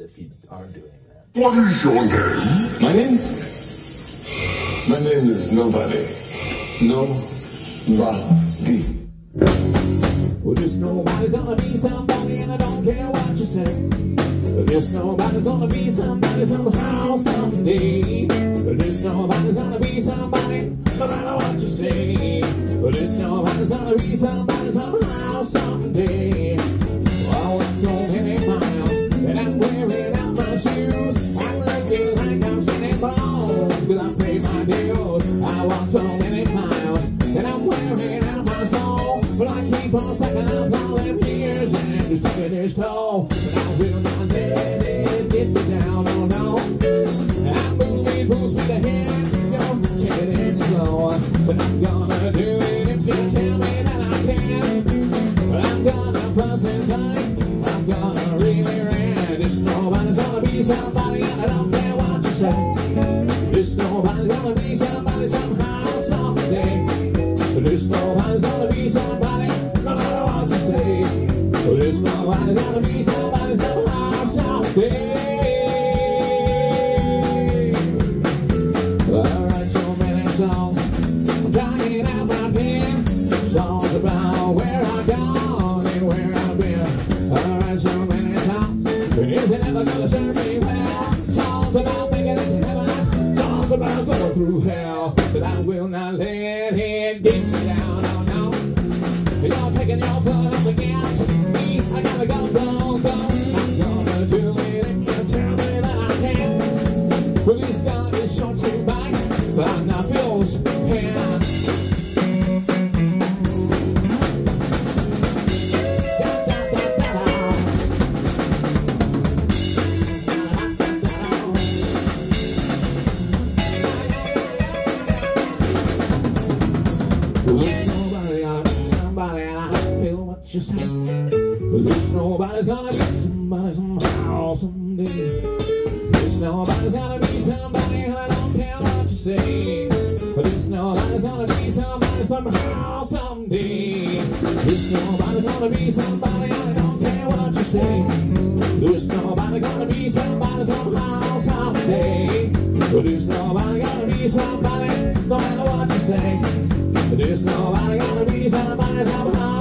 if you are doing that. What is your name? My name? My name is Nobody. No, Nobody. Well, just nobody's gonna be somebody, and I don't care what you say. Well, just nobody's gonna be somebody somehow, someday. Well, just nobody's gonna be somebody, no matter what you say. Well, just nobody's gonna be somebody somehow, someday. On sucking up all them years, and just taking this toll. But I will not let it get me down, oh no. I'm moving full speed ahead, yo, taking it slow. But I'm gonna do it if you tell me that I can. But I'm gonna fuss and fight. I'm gonna really rant. This nobody's gonna be somebody, and I don't care what you say. This nobody's gonna be somebody somehow, someday. This nobody's gonna be somebody, no matter what you say. This nobody's gonna be somebody somehow, someday. I so many songs, dying out. Songs about where I've gone and where I've been. I so many songs, is it ever gonna serve me well? Songs about making it heaven, songs about through hell. But I will not let it get me down, oh no. You're taking your foot off the gas. Me, I gotta go, go, go. I'm gonna do it if you tell me that I can. Well, this guy is short you back, but I'm not Phil's what you say. There's nobody's gonna be somebody somehow, someday. There's nobody's gonna be somebody, I don't care what you say. There's nobody's gonna be somebody somehow, someday. There's nobody's gonna be somebody, I don't care what you say. There's nobody gonna be somebody somehow, someday. But there's nobody gonna be somebody, no matter what you say. There's nobody gonna be somebody somehow.